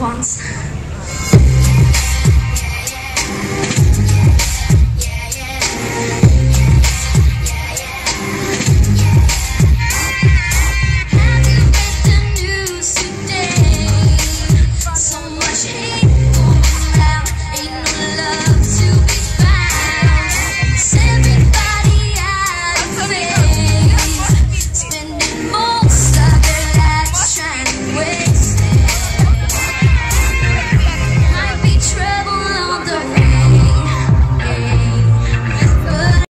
once.